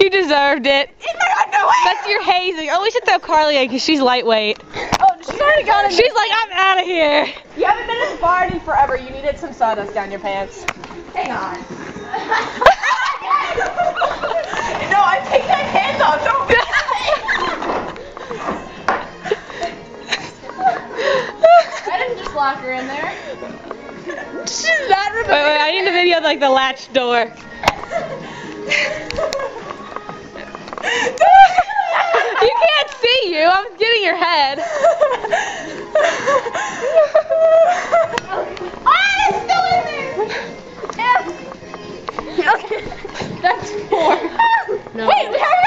you deserved it. That's your hazing. Oh, we should throw Carly in because she's lightweight. Oh, she's already gone in. She's like, I'm out of here. You haven't been in this bar in forever. You needed some sawdust down your pants. Hang on. blocker in there. Wait, wait, I need a video of, like the latch door. you can't see you. I'm getting your head. oh, it's still in there. Yeah. Okay. That's four. No. Wait, we have